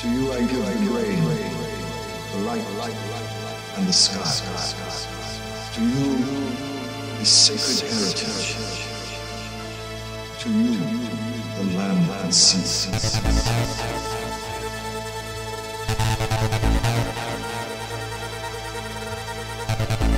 To you I give the rain, the light, and the sky. To you the sacred heritage. To you the land and sea. Thank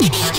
Thank